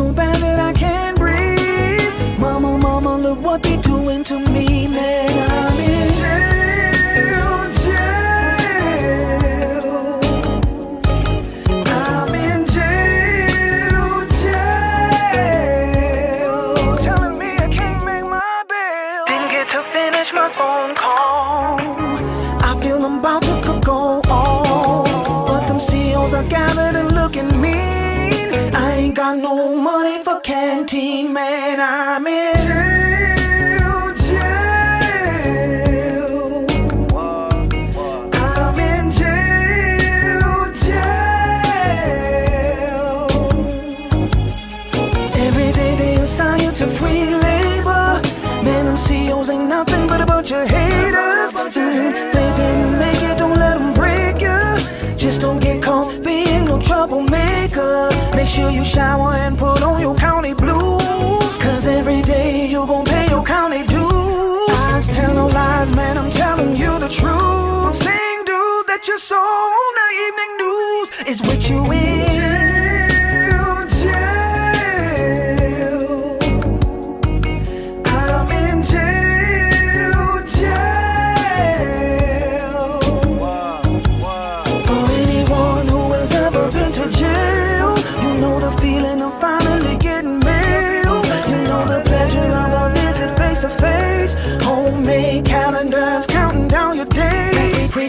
so bad that I can't breathe. Mama, mama, look what they doing to me Man, I'm in jail, jail. I'm in jail, jail. Telling me I can't make my bill. Didn't get to finish my phone call. I feel I'm about to go off. But them seals are gathered and looking mean. I ain't got no canteen, man. I'm in jail, jail. I'm in jail, jail. Every day they assign you to free labor. Man, them CEOs ain't nothing but a bunch of haters. They didn't make it, don't let them break you. Just don't get caught being no troublemaker. Lies, man, I'm telling you the truth. Same dude that you saw on the evening news is with you in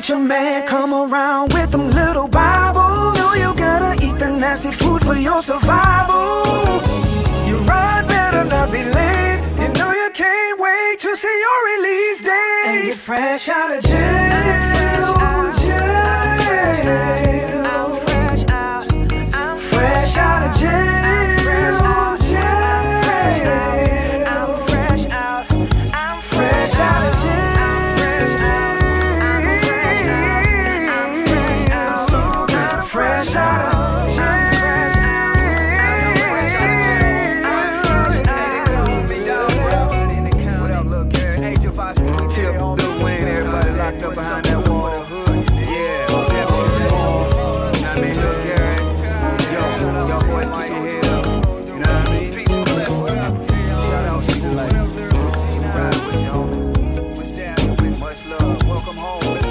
days. Preacher man come around with them little Bibles. You gotta eat the nasty food for your survival. You ride better not be late. You know you can't wait to see your release date. And get fresh out of jail, jail. Five Street. Tip Lil Wayne, everybody locked up behind that wall. Yeah, oh, I mean? Look, Gary. Yo, boys up. You know what I mean? Much love. Welcome home.